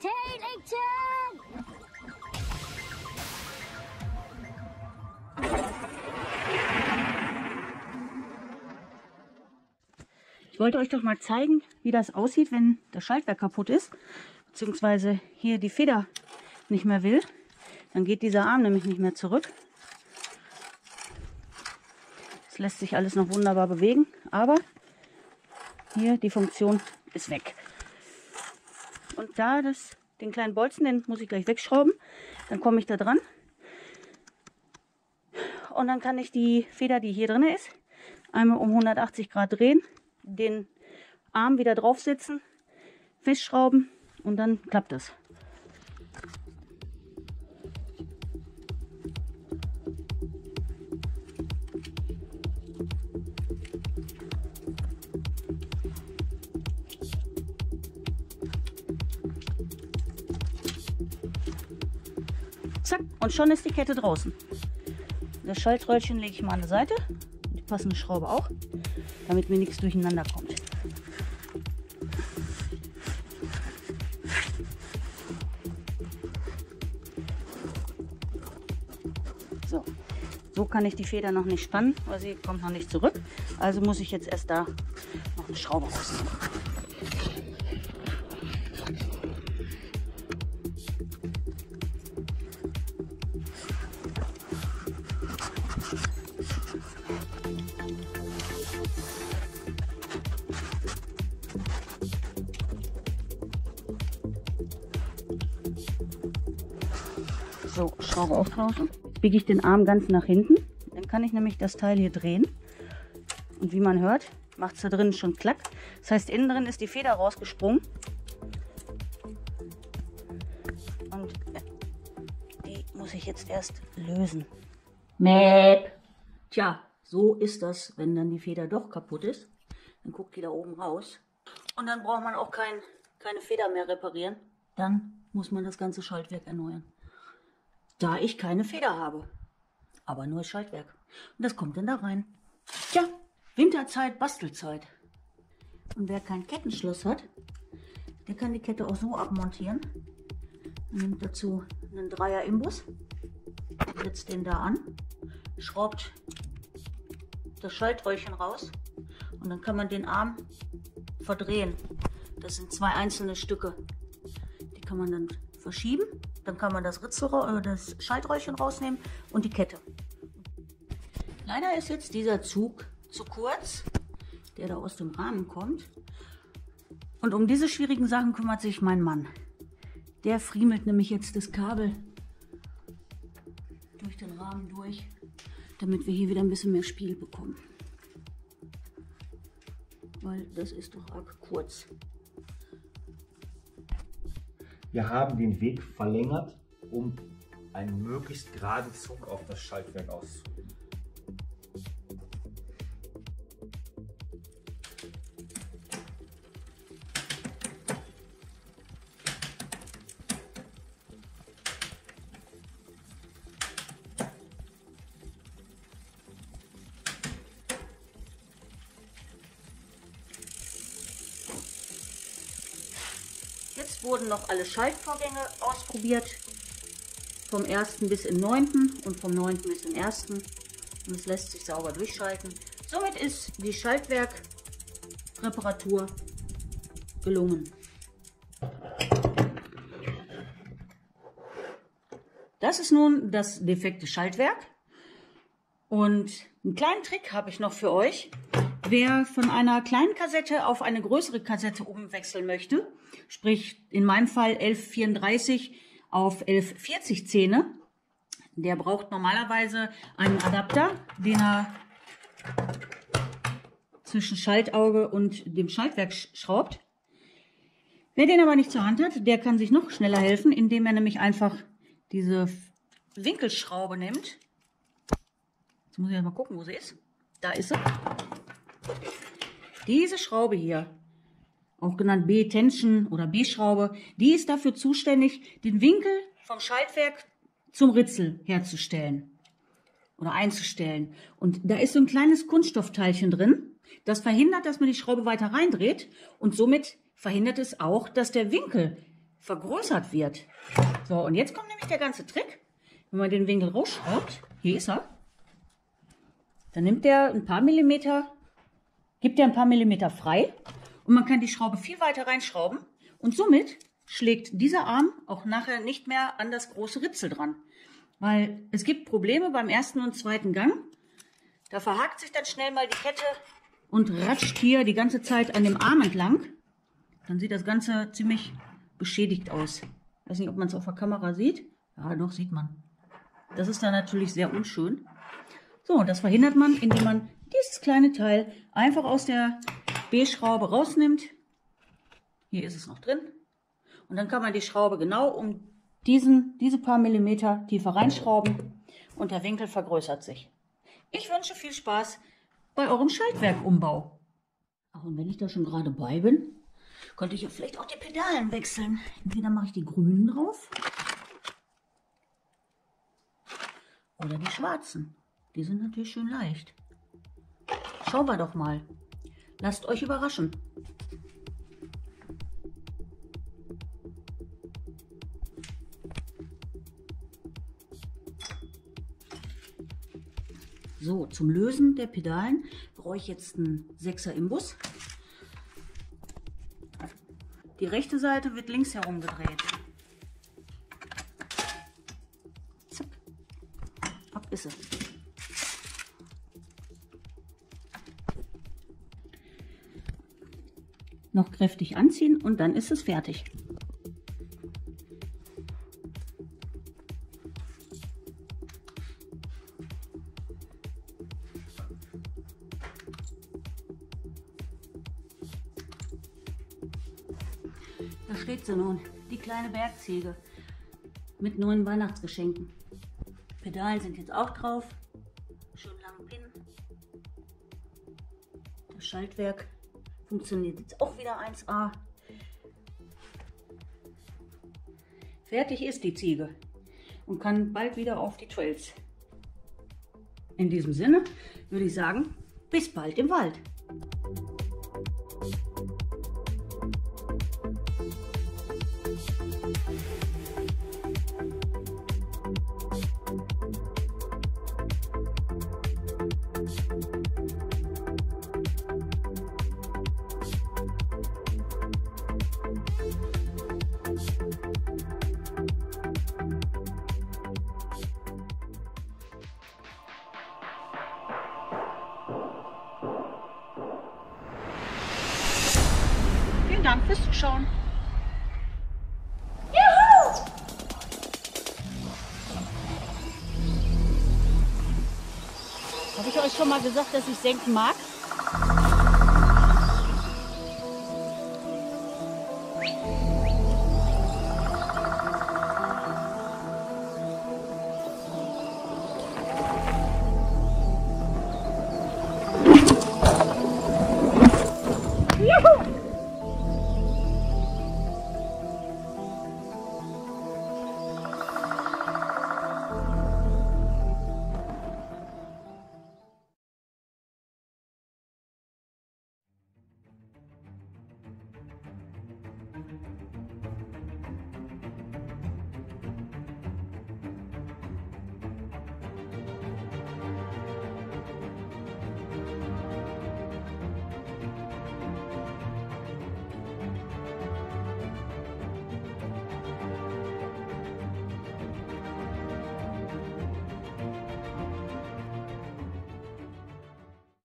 Tail Action! Ich wollte euch doch mal zeigen, wie das aussieht, wenn das Schaltwerk kaputt ist, beziehungsweise hier die Feder nicht mehr will. Dann geht dieser Arm nämlich nicht mehr zurück. Es lässt sich alles noch wunderbar bewegen, aber hier die Funktion ist weg. Und da das, den kleinen Bolzen, den muss ich gleich wegschrauben. Dann komme ich da dran. Und dann kann ich die Feder, die hier drin ist, einmal um 180 Grad drehen den Arm wieder draufsetzen, festschrauben und dann klappt das. Und schon ist die Kette draußen. Das Schaltröllchen lege ich mal an der Seite, die passende Schraube auch damit mir nichts durcheinander kommt. So, so kann ich die Feder noch nicht spannen, weil sie kommt noch nicht zurück. Also muss ich jetzt erst da noch eine Schraube rausnehmen. So, Schraube austauschen. Biege ich den Arm ganz nach hinten. Dann kann ich nämlich das Teil hier drehen. Und wie man hört, macht es da drin schon klack. Das heißt, innen drin ist die Feder rausgesprungen. Und die muss ich jetzt erst lösen. Mäp. Tja, so ist das, wenn dann die Feder doch kaputt ist. Dann guckt die da oben raus. Und dann braucht man auch kein, keine Feder mehr reparieren. Dann muss man das ganze Schaltwerk erneuern da ich keine Feder habe. Aber nur Schaltwerk. Und das kommt dann da rein. Tja, Winterzeit, Bastelzeit. Und wer kein Kettenschloss hat, der kann die Kette auch so abmontieren. Man nimmt dazu einen Dreier Imbus, setzt den da an, schraubt das Schaltröhrchen raus und dann kann man den Arm verdrehen. Das sind zwei einzelne Stücke. Die kann man dann verschieben dann kann man das, Ritzel, äh, das Schaltröhrchen rausnehmen und die Kette. Leider ist jetzt dieser Zug zu kurz, der da aus dem Rahmen kommt. Und um diese schwierigen Sachen kümmert sich mein Mann. Der friemelt nämlich jetzt das Kabel durch den Rahmen durch, damit wir hier wieder ein bisschen mehr Spiel bekommen. Weil das ist doch arg kurz. Wir haben den Weg verlängert, um einen möglichst geraden Zug auf das Schaltwerk auszuüben. Wurden noch alle Schaltvorgänge ausprobiert. Vom 1. bis im 9. und vom 9. bis im 1. Und es lässt sich sauber durchschalten. Somit ist die Schaltwerkreparatur gelungen. Das ist nun das defekte Schaltwerk. Und einen kleinen Trick habe ich noch für euch. Wer von einer kleinen Kassette auf eine größere Kassette umwechseln möchte, sprich in meinem Fall 1134 auf 1140 Zähne, der braucht normalerweise einen Adapter, den er zwischen Schaltauge und dem Schaltwerk schraubt. Wer den aber nicht zur Hand hat, der kann sich noch schneller helfen, indem er nämlich einfach diese Winkelschraube nimmt. Jetzt muss ich mal gucken, wo sie ist. Da ist sie. Diese Schraube hier, auch genannt B-Tension oder B-Schraube, die ist dafür zuständig, den Winkel vom Schaltwerk zum Ritzel herzustellen oder einzustellen. Und da ist so ein kleines Kunststoffteilchen drin, das verhindert, dass man die Schraube weiter reindreht und somit verhindert es auch, dass der Winkel vergrößert wird. So, und jetzt kommt nämlich der ganze Trick. Wenn man den Winkel rausschraubt, hier ist er, dann nimmt der ein paar Millimeter, gibt er ein paar Millimeter frei und man kann die Schraube viel weiter reinschrauben und somit schlägt dieser Arm auch nachher nicht mehr an das große Ritzel dran. Weil es gibt Probleme beim ersten und zweiten Gang. Da verhakt sich dann schnell mal die Kette und ratscht hier die ganze Zeit an dem Arm entlang. Dann sieht das Ganze ziemlich beschädigt aus. Ich weiß nicht, ob man es auf der Kamera sieht. Ja, doch, sieht man. Das ist dann natürlich sehr unschön. So, und das verhindert man, indem man dieses kleine Teil einfach aus der B-Schraube rausnimmt. Hier ist es noch drin. Und dann kann man die Schraube genau um diesen, diese paar Millimeter tiefer reinschrauben und der Winkel vergrößert sich. Ich wünsche viel Spaß bei eurem Schaltwerkumbau. Ach, und wenn ich da schon gerade bei bin, könnte ich ja vielleicht auch die Pedalen wechseln. Entweder mache ich die grünen drauf oder die schwarzen. Die sind natürlich schön leicht. Schauen wir doch mal. Lasst euch überraschen. So, zum Lösen der Pedalen brauche ich jetzt einen 6er Imbus. Die rechte Seite wird links herum gedreht. Zack. Ab ist es. Noch kräftig anziehen und dann ist es fertig. Da steht sie nun, die kleine Bergziege mit neuen Weihnachtsgeschenken. Pedalen sind jetzt auch drauf. Schön lang Pin. Das Schaltwerk funktioniert jetzt auch wieder 1A. Fertig ist die Ziege und kann bald wieder auf die Trails. In diesem Sinne würde ich sagen, bis bald im Wald. Fürs Zuschauen. Habe ich euch schon mal gesagt, dass ich senken mag?